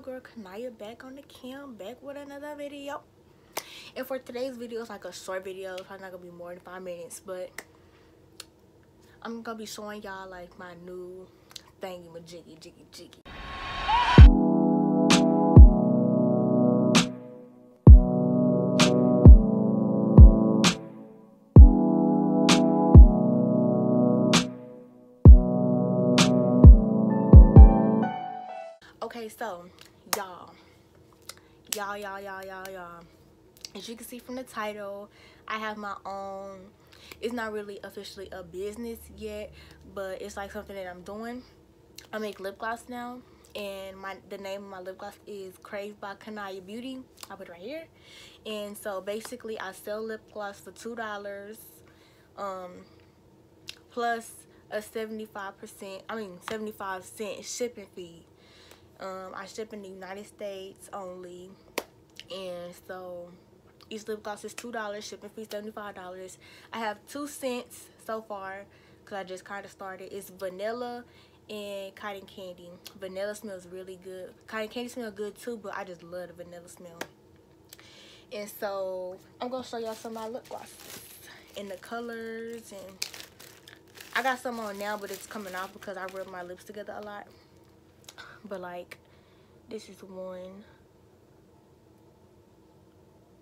girl Khanyia back on the cam, back with another video. And for today's video, it's like a short video. It's not gonna be more than five minutes, but I'm gonna be showing y'all like my new thingy majiggy jiggy jiggy. Okay, so y'all, y'all, y'all, y'all, y'all, y'all. As you can see from the title, I have my own. It's not really officially a business yet, but it's like something that I'm doing. I make lip gloss now, and my the name of my lip gloss is Krave by Khanyia Beauty. I put it right here, and so basically I sell lip gloss for two dollars, um, plus a 75 percent. I mean 75 cent shipping fee um, I ship in the United States only. And so each lip gloss is $2, shipping fee $75. I have two scents so far because I just kind of started. It's vanilla and cotton candy. Vanilla smells really good. Cotton candy smells good too, but I just love the vanilla smell. And so I'm going to show y'all some of my lip glosses and the colors. And I got some on now, but it's coming off because I rub my lips together a lot but like this is one.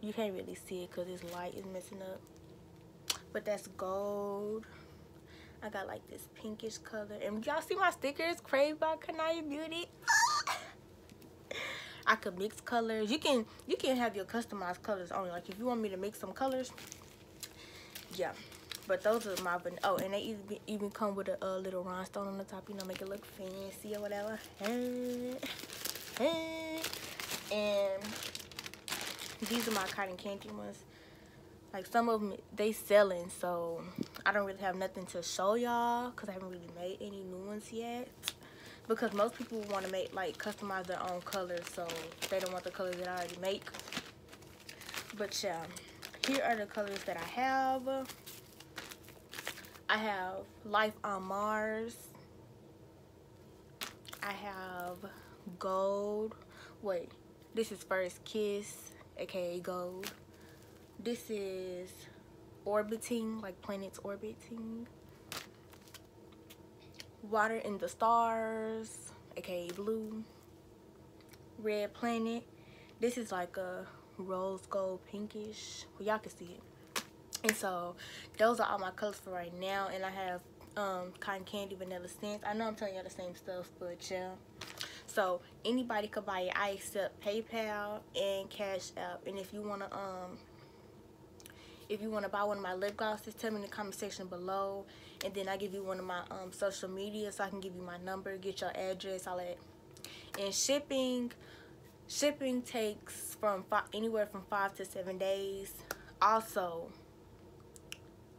You can't really see it because this light is messing up. But that's gold. I got like this pinkish color. And y'all see my stickers? Krave by Khanyia Beauty. I could mix colors. You can you can have your customized colors only. Like if you want me to mix some colors yeah but those are my oh and they even, even come with a, a little rhinestone on the top you know make it look fancy or whatever. And these are my cotton candy ones. Like some of them they selling so i don't really have nothing to show y'all because i haven't really made any new ones yet. Because most people want to make like customize their own colors so they don't want the colors that i already make. But yeah here are the colors that i have I have Life on Mars. I have Gold. Wait, this is First Kiss, aka Gold. This is Orbiting, like planets orbiting. Water in the Stars, aka Blue. Red Planet. This is like a rose gold pinkish. Well, y'all can see it and so those are all my colors for right now and i have um cotton candy vanilla scents. I know i'm telling y'all the same stuff but yeah. So anybody could buy it. I accept paypal and cash app and if you want to um if you want to buy one of my lip glosses tell me in the comment section below and then i give you one of my um social media so i can give you my number get your address all that. And shipping shipping takes from five, anywhere from five to seven days. Also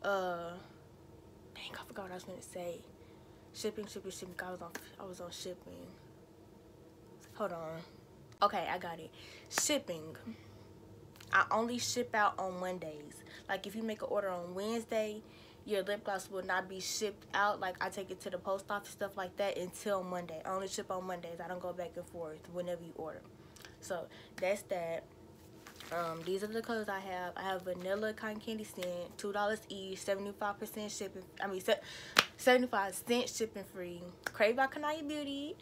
uh dang I forgot what I was gonna say. Shipping shipping shipping. I was on I was on shipping. Hold on. Okay I got it. Shipping. I only ship out on Mondays. Like if you make an order on Wednesday your lip gloss will not be shipped out. Like I take it to the post office stuff like that until Monday. I only ship on Mondays. I don't go back and forth whenever you order. So that's that um, these are the colors I have. I have vanilla cotton candy scent, two dollars each, seventy-five percent shipping. I mean, seventy-five cent shipping free. Krave by Khanyia Beauty.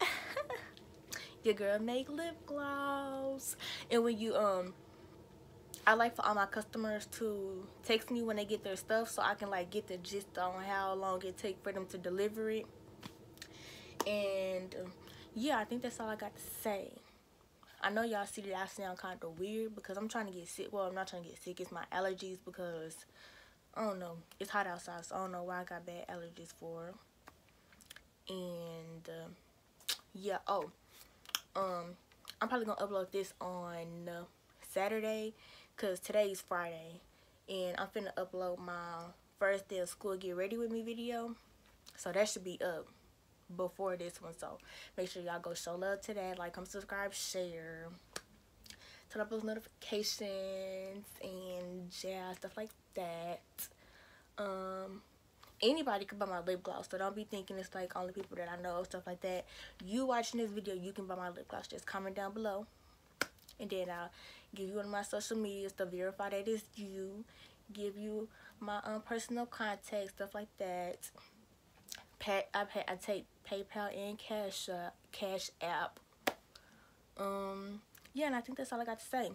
Your girl make lip gloss, and when you um, I like for all my customers to text me when they get their stuff, so I can like get the gist on how long it take for them to deliver it. And yeah, I think that's all I got to say. I know y'all see that I sound kind of weird because I'm trying to get sick. Well, I'm not trying to get sick. It's my allergies because, I don't know. It's hot outside, so I don't know why I got bad allergies for. And, uh, yeah. Oh, um, I'm probably going to upload this on Saturday because today's Friday. And I'm finna upload my first day of school get ready with me video. So that should be up before this one so make sure y'all go show love to that like come subscribe share turn up those notifications and yeah stuff like that. Um anybody can buy my lip gloss so don't be thinking it's like only people that i know stuff like that. You watching this video you can buy my lip gloss just comment down below. And then i'll give you one of my social medias to verify that it's you give you my um, personal contact stuff like that pay, I, pay, I take paypal and cash uh, cash app um yeah and i think that's all i got to say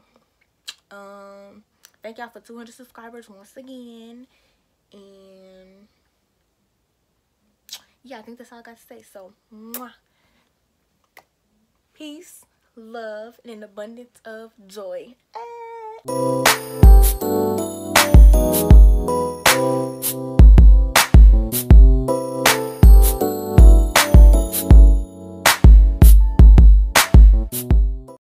um thank y'all for 200 subscribers once again and yeah, I think that's all I got to say. So, mwah. peace, love, and an abundance of joy. Ah.